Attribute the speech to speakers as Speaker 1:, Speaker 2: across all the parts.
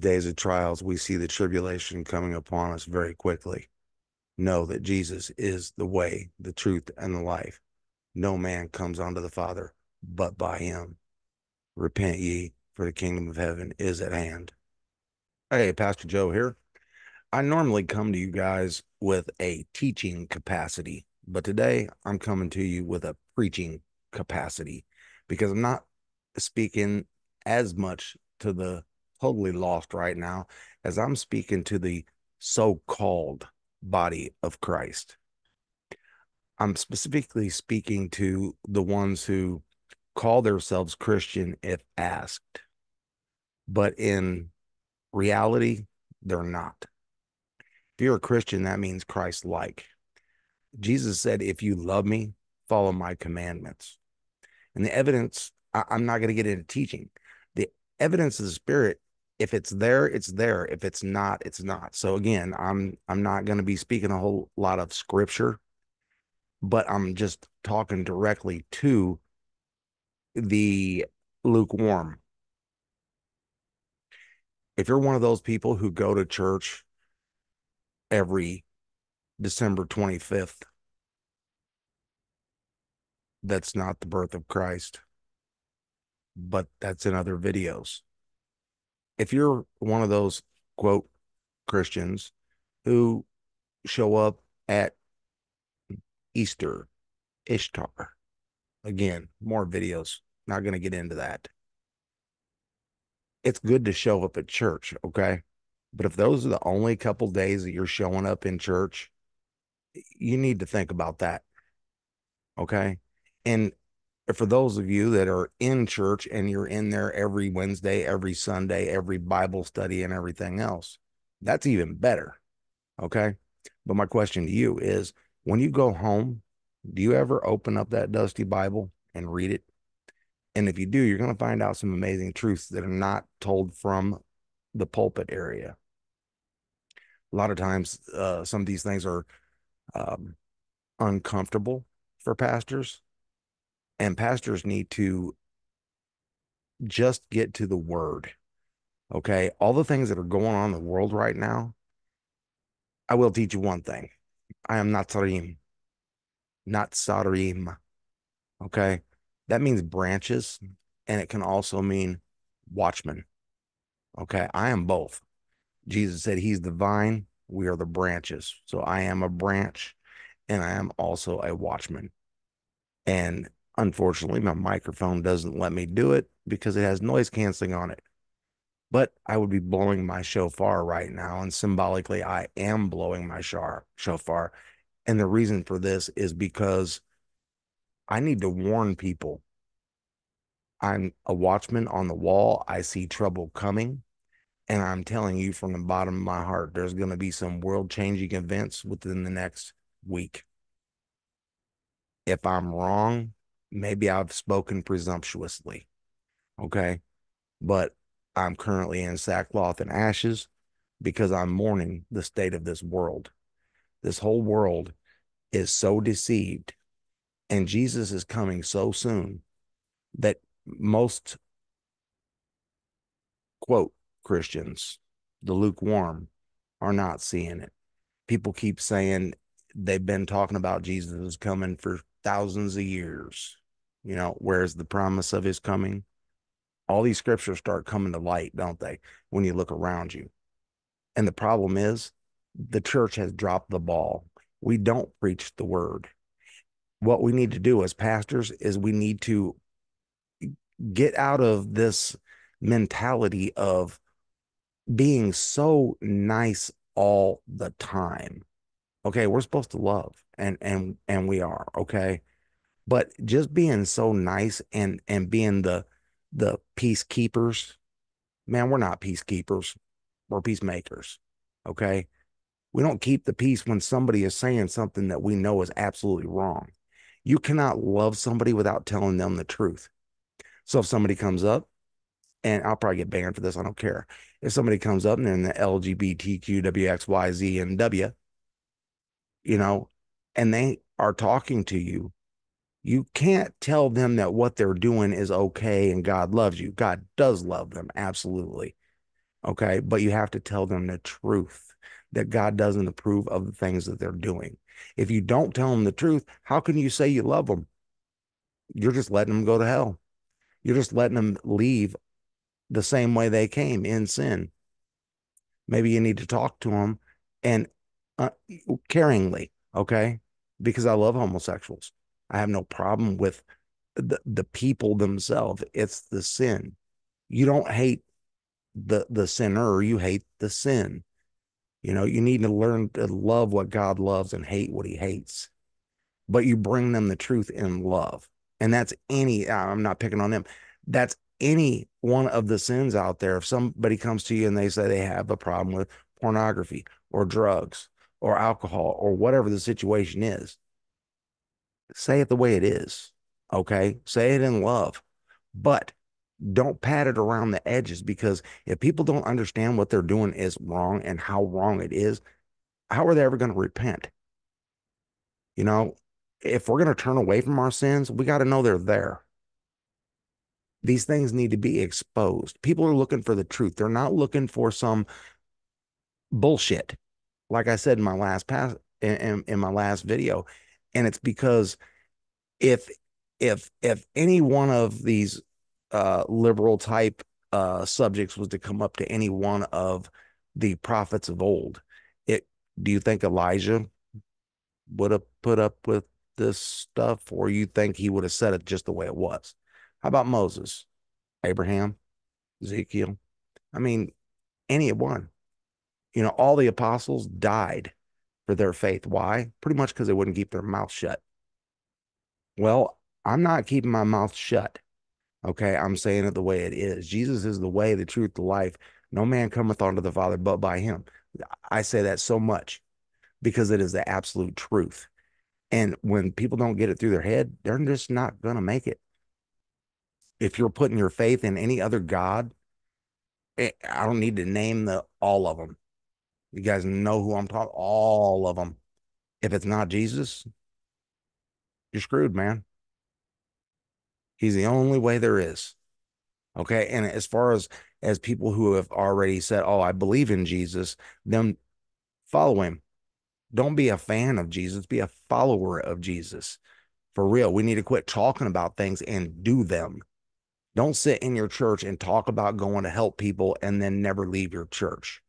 Speaker 1: these days of trials, we see the tribulation coming upon us very quickly. Know that Jesus is the way, the truth, and the life. No man comes unto the Father but by him. Repent ye, for the kingdom of heaven is at hand. Hey, Pastor Joe here. I normally come to you guys with a teaching capacity, but today I'm coming to you with a preaching capacity because I'm not speaking as much to the totally lost right now as I'm speaking to the so called body of Christ. I'm specifically speaking to the ones who call themselves Christian if asked, but in reality, they're not. If you're a Christian, that means Christ like. Jesus said, If you love me, follow my commandments. And the evidence, I, am not going to get into teaching. The evidence of the Spirit, if it's there, it's there. If it's not, it's not. So again, I'm I'm not going to be speaking a whole lot of scripture, but I'm just talking directly to the lukewarm. If you're one of those people who go to church every December 25th. That's not the birth of Christ, but that's in other videos. If you're one of those quote Christians who show up at Easter, Ishtar, again, more videos, not going to get into that. It's good to show up at church, okay? But if those are the only couple days that you're showing up in church, you need to think about that. Okay. And for those of you that are in church and you're in there every Wednesday, every Sunday, every Bible study, and everything else, that's even better. Okay. But my question to you is when you go home, do you ever open up that dusty Bible and read it? And if you do, you're going to find out some amazing truths that are not told from the pulpit area. A lot of times, uh, some of these things are um, uncomfortable for pastors, and pastors need to just get to the word. Okay. All the things that are going on in the world right now, I will teach you one thing. I am Notzrim, not Sarim. Okay. That means branches, and it can also mean watchman. Okay. I am both. Jesus said he's the vine, we are the branches. So I am a branch and I am also a watchman. And unfortunately, my microphone doesn't let me do it because it has noise canceling on it. But I would be blowing my shofar right now. And symbolically, I am blowing my show shofar. And the reason for this is because I need to warn people. I'm a watchman on the wall. I see trouble coming. And I'm telling you from the bottom of my heart, there's going to be some world changing events within the next week. If I'm wrong, maybe I've spoken presumptuously. Okay. But I'm currently in sackcloth and ashes because I'm mourning the state of this world. This whole world is so deceived, and Jesus is coming so soon that most quote Christians, the lukewarm, are not seeing it. People keep saying they've been talking about Jesus coming for thousands of years. You know, where's the promise of his coming? All these scriptures start coming to light, don't they? When you look around you. And the problem is the church has dropped the ball. We don't preach the word. What we need to do as pastors is we need to get out of this mentality of being so nice all the time. Okay, we're supposed to love and and and we are, okay? But just being so nice and and being the the peacekeepers, man, we're not peacekeepers. We're peacemakers. Okay? We don't keep the peace when somebody is saying something that we know is absolutely wrong. You cannot love somebody without telling them the truth. So if somebody comes up and I'll probably get banned for this. I don't care. If somebody comes up and they're in the LGBTQ, WXYZ, and W, you know, and they are talking to you, you can't tell them that what they're doing is okay and God loves you. God does love them, absolutely. Okay. But you have to tell them the truth that God doesn't approve of the things that they're doing. If you don't tell them the truth, how can you say you love them? You're just letting them go to hell. You're just letting them leave the same way they came in sin. Maybe you need to talk to them and uh, caringly, okay? Because I love homosexuals. I have no problem with the, the people themselves. It's the sin. You don't hate the the sinner, you hate the sin. You know, you need to learn to love what God loves and hate what he hates. But you bring them the truth in love. And that's any, I'm not picking on them. That's any one of the sins out there. If somebody comes to you and they say they have a problem with pornography or drugs or alcohol or whatever the situation is, say it the way it is. Okay. Say it in love, but don't pat it around the edges because if people don't understand what they're doing is wrong and how wrong it is, how are they ever going to repent? You know, if we're going to turn away from our sins, we got to know they're there. These things need to be exposed. People are looking for the truth. They're not looking for some bullshit. Like I said in my last pass in, in my last video, and it's because if if if any one of these uh, liberal type uh, subjects was to come up to any one of the prophets of old, it do you think Elijah would have put up with this stuff, or you think he would have said it just the way it was? How about Moses, Abraham, Ezekiel? I mean, any one. You know, all the apostles died for their faith. Why? Pretty much because they wouldn't keep their mouth shut. Well, I'm not keeping my mouth shut. Okay. I'm saying it the way it is. Jesus is the way, the truth, the life. No man cometh unto the Father but by him. I say that so much because it is the absolute truth. And when people don't get it through their head, they're just not going to make it. If you're putting your faith in any other God, eh, I don't need to name the all of them. You guys know who I'm talking. All of them. If it's not Jesus, you're screwed, man. He's the only way there is. Okay. And as far as as people who have already said, "Oh, I believe in Jesus," then follow him. Don't be a fan of Jesus, be a follower of Jesus. For real, we need to quit talking about things and do them. Don't sit in your church and talk about going to help people and then never leave your church.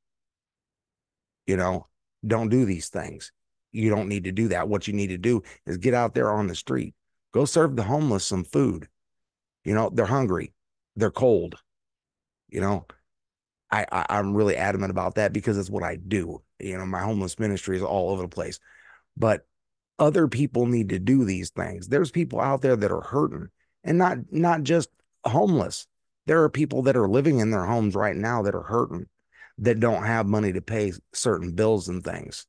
Speaker 1: You know, don't do these things. You don't need to do that. What you need to do is get out there on the street, go serve the homeless some food. You know, they're hungry, they're cold. You know, I, I am really adamant about that because it's what I do. You know, my homeless ministry is all over the place, but other people need to do these things. There's people out there that are hurting, and not not just homeless. There are people that are living in their homes right now that are hurting, that don't have money to pay certain bills and things.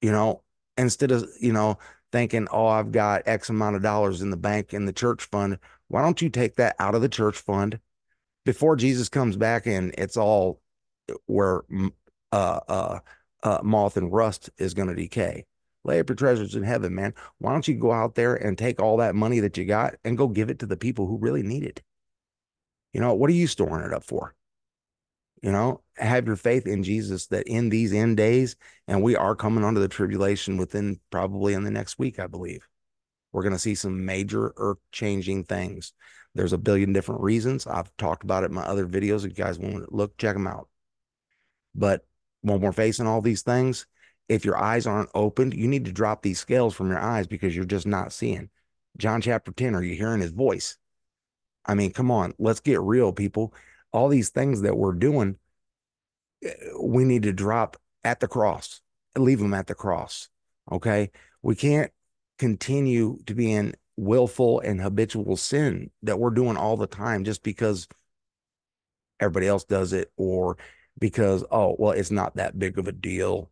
Speaker 1: You know, instead of you know thinking, oh, I've got X amount of dollars in the bank in the church fund. Why don't you take that out of the church fund before Jesus comes back and it's all where uh, uh, uh, moth and rust is going to decay? Lay up your treasures in heaven, man. Why don't you go out there and take all that money that you got and go give it to the people who really need it? You know, what are you storing it up for? You know, have your faith in Jesus that in these end days, and we are coming onto the tribulation within probably in the next week, I believe. We're going to see some major earth changing things. There's a billion different reasons. I've talked about it in my other videos. If you guys want to look, check them out. But when we're facing all these things, if your eyes aren't opened, you need to drop these scales from your eyes because you're just not seeing. John chapter 10, are you hearing his voice? I mean, come on, let's get real, people all these things that we're doing, eh, we need to drop at the cross, and leave them at the cross. Okay. We can't continue to be in willful and habitual sin that we're doing all the time just because everybody else does it or because, oh, well, it's not that big of a deal.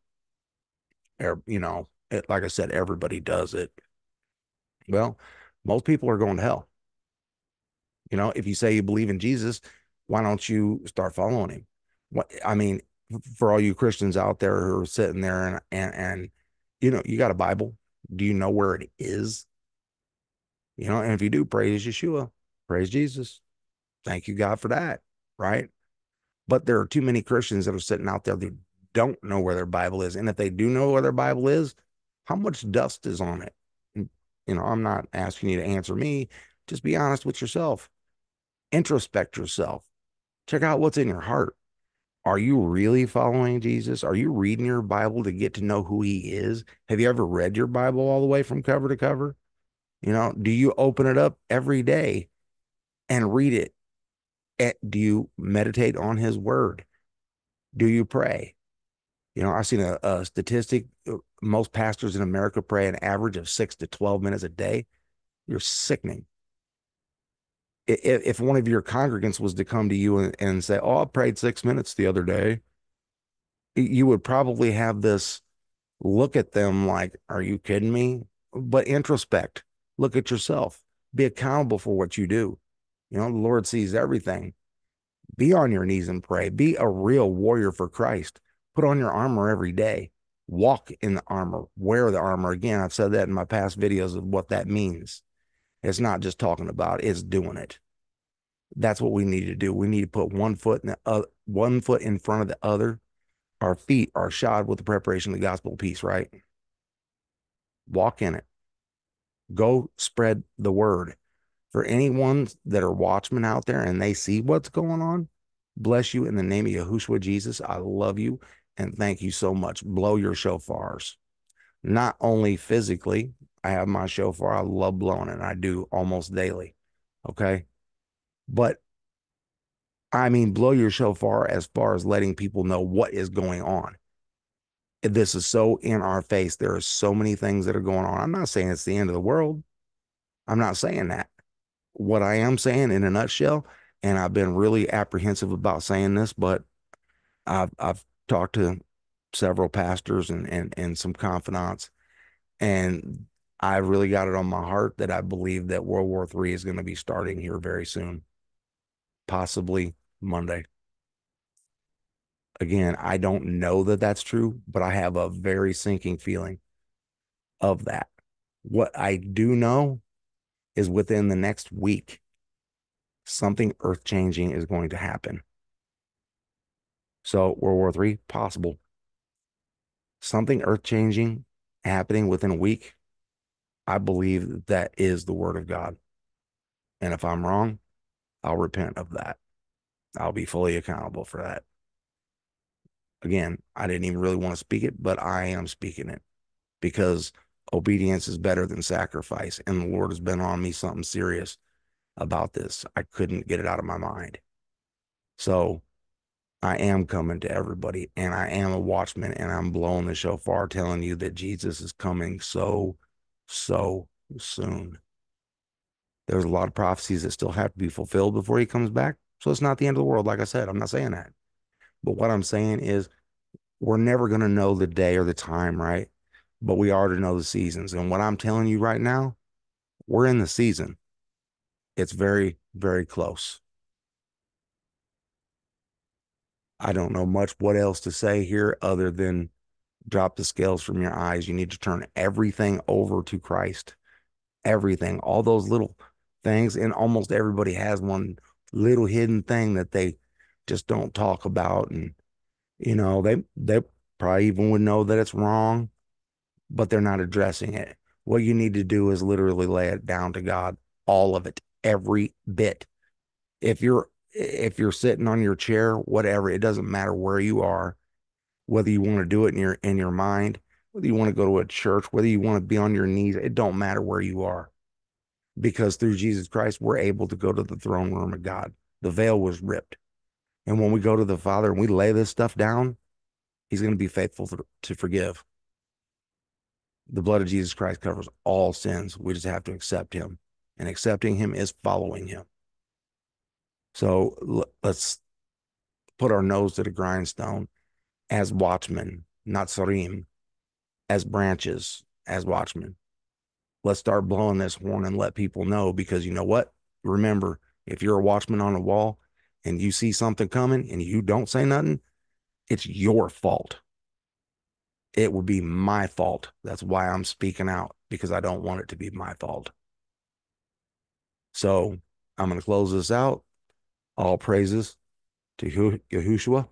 Speaker 1: Or, you know, it, like I said, everybody does it. Well, most people are going to hell. You know, if you say you believe in Jesus, why don't you start following him? What I mean, for all you Christians out there who are sitting there and and and you know, you got a Bible. Do you know where it is? You know, and if you do, praise Yeshua, praise Jesus. Thank you, God, for that. Right. But there are too many Christians that are sitting out there that don't know where their Bible is. And if they do know where their Bible is, how much dust is on it? Mm, you know, I'm not asking you to answer me. Just be honest with yourself. Introspect yourself. Check out what's in your heart. Are you really following Jesus? Are you reading your Bible to get to know who he is? Have you ever read your Bible all the way from cover to cover? You know, do you open it up every day and read it? Eh, do you meditate on his word? Do you pray? You know, I've seen a, a statistic. Uh, most pastors in America pray an average of six to 12 minutes a day. You're sickening. If, one of your congregants was to come to you and, and say, Oh, I prayed six minutes the other day, you would probably have this look at them like, Are you kidding me? But introspect, look at yourself, be accountable for what you do. You know, the Lord sees everything. Be on your knees and pray. Be a real warrior for Christ. Put on your armor every day. Walk in the armor. Wear the armor. Again, I've said that in my past videos of what that means. It's not just talking about, it's doing it. That's what we need to do. We need to put one foot in the uh, one foot in front of the other. Our feet are shod with the preparation of the gospel of peace, right? Walk in it. Go spread the word. For anyone that are watchmen out there and they see what's going on, bless you in the name of Yahushua Jesus. I love you and thank you so much. Blow your shofars. Not only physically, I have my shofar. I love blowing it. I do almost daily. Okay. But I mean, blow your shofar as far as letting people know what is going on. This is so in our face. There are so many things that are going on. I'm not saying it's the end of the world. I'm not saying that. What I am saying in a nutshell, and I've been really apprehensive about saying this, but I've I've talked to several pastors and and and some confidants, and I really got it on my heart that I believe that World War III is going to be starting here very soon, possibly Monday. Again, I don't know that that's true, but I have a very sinking feeling of that. What I do know is within the next week, something earth changing is going to happen. So, World War III, possible. Something earth changing happening within a week, I believe that is the word of God. And if I'm wrong, I'll repent of that. I'll be fully accountable for that. Again, I didn't even really want to speak it, but I am speaking it because obedience is better than sacrifice. And the Lord has been on me something serious about this. I couldn't get it out of my mind. So I am coming to everybody and I am a watchman and I'm blowing the shofar telling you that Jesus is coming so, so soon. There's a lot of prophecies that still have to be fulfilled before he comes back. So it's not the end of the world. Like I said, I'm not saying that. But what I'm saying is we're never going to know the day or the time, right? But we are to know the seasons. And what I'm telling you right now, we're in the season. It's very, very close. I don't know much what else to say here other than drop the scales from your eyes. You need to turn everything over to Christ. Everything, all those little things. And almost everybody has one little hidden thing that they just don't talk about. And, you know, they, they probably even would know that it's wrong, but they're not addressing it. What you need to do is literally lay it down to God, all of it, every bit. If you're if you're sitting on your chair, whatever, it doesn't matter where you are, whether you want to do it in your in your mind, whether you want to go to a church, whether you want to be on your knees, it don't matter where you are. Because through Jesus Christ, we're able to go to the throne room of God. The veil was ripped. And when we go to the Father and we lay this stuff down, He's going to be faithful to, forgive. The blood of Jesus Christ covers all sins. We just have to accept Him. And accepting Him is following Him. So let's put our nose to the grindstone as watchmen, Notzrim, as branches, as watchmen. Let's start blowing this horn and let people know because you know what? Remember, if you're a watchman on a wall and you see something coming and you don't say nothing, it's your fault. It would be my fault. That's why I'm speaking out because I don't want it to be my fault. So I'm going to close this out. All praises to Yahushua,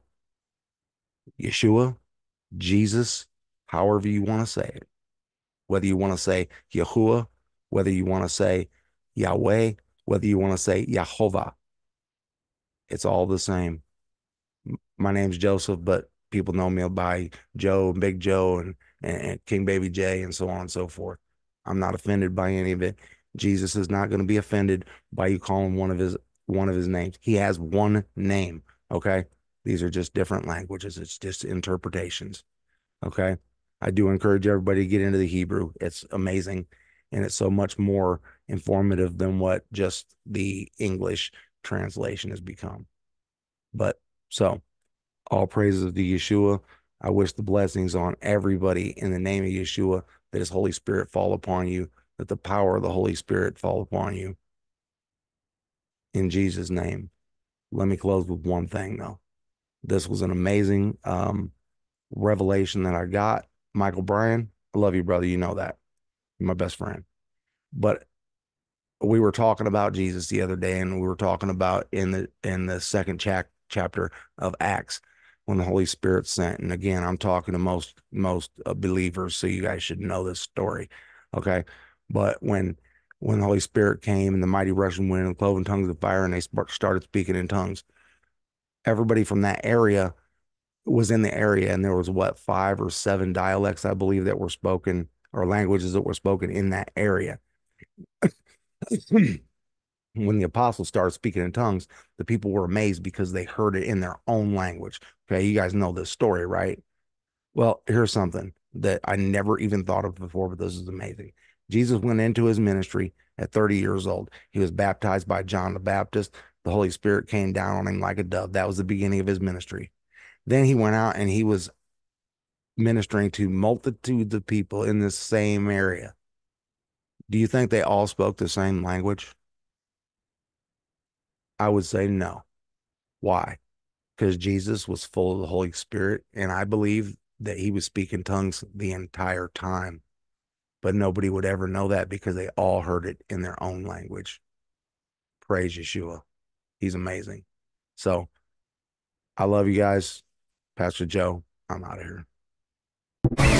Speaker 1: Yeshua, Jesus, however you want to say it. Whether you want to say Yahuwah, whether you want to say Yahweh, whether you want to say Yahovah, it's all the same. My name's Joseph, but people know me by Joe, and Big Joe, and, and King Baby J, and so on and so forth. I'm not offended by any of it. Jesus is not going to be offended by you calling one of his one of his names. He has one name. Okay. These are just different languages. It's just interpretations. Okay. I do encourage everybody to get into the Hebrew. It's amazing. And it's so much more informative than what just the English translation has become. But so all praises to Yeshua. I wish the blessings on everybody in the name of Yeshua that his Holy Spirit fall upon you, that the power of the Holy Spirit fall upon you. In Jesus' name. Let me close with one thing though. This was an amazing um, revelation that I got. Michael Bryan, I love you, brother. You know that. You're my best friend. But we were talking about Jesus the other day, and we were talking about in the in the second cha- chapter of Acts when the Holy Spirit sent. And again, I'm talking to most most uh, believers, so you guys should know this story, okay? But when when the Holy Spirit came and the mighty rushing wind and cloven tongues of fire, and they started speaking in tongues, everybody from that area was in the area, and there was what five or seven dialects, I believe, that were spoken or languages that were spoken in that area. when the apostles started speaking in tongues, the people were amazed because they heard it in their own language. Okay, you guys know this story, right? Well, here's something that I never even thought of before, but this is amazing. Jesus went into his ministry at 30 years old. He was baptized by John the Baptist. The Holy Spirit came down on him like a dove. That was the beginning of his ministry. Then he went out and he was ministering to multitudes of people in the same area. Do you think they all spoke the same language? I would say no. Why? Because Jesus was full of the Holy Spirit, and I believe that he was speaking tongues the entire time. But nobody would ever know that because they all heard it in their own language. Praise Yeshua. He's amazing. So I love you guys. Pastor Joe, I'm out of here.